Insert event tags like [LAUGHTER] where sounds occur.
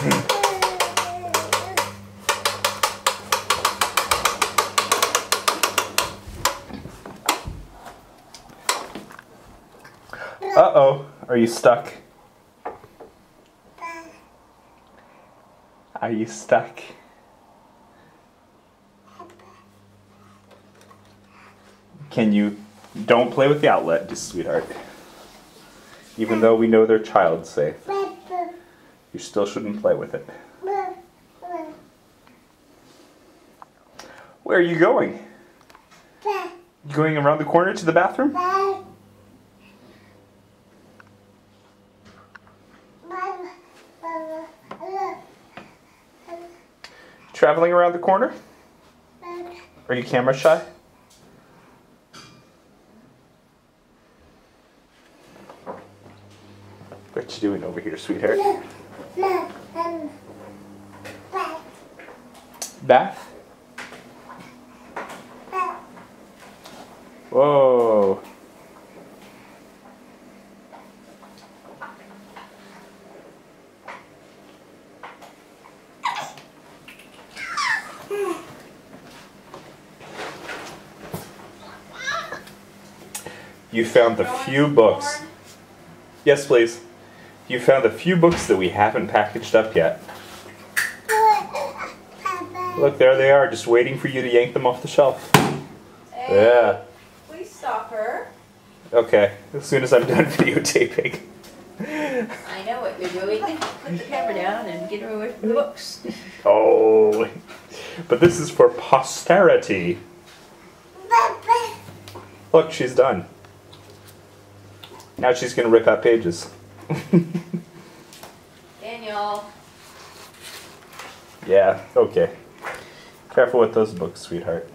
Uh oh, are you stuck? Are you stuck? Can you don't play with the outlet, just sweetheart. Even though we know they're child safe, you still shouldn't play with it. Where are you going? You going around the corner to the bathroom? Traveling around the corner? Are you camera shy? What you doing over here, sweetheart? Um, Bath? Whoa. You found the few books. Yes, please. You found the few books that we haven't packaged up yet. Look, there they are, just waiting for you to yank them off the shelf. Hey, Yeah. Please stop her. Okay, as soon as I'm done [LAUGHS] videotaping. I know what you're doing. Put the camera down and get her away from the books. Oh, but this is for posterity. Look, she's done. Now she's gonna rip out pages. Daniel. Yeah, okay. Careful with those books, sweetheart.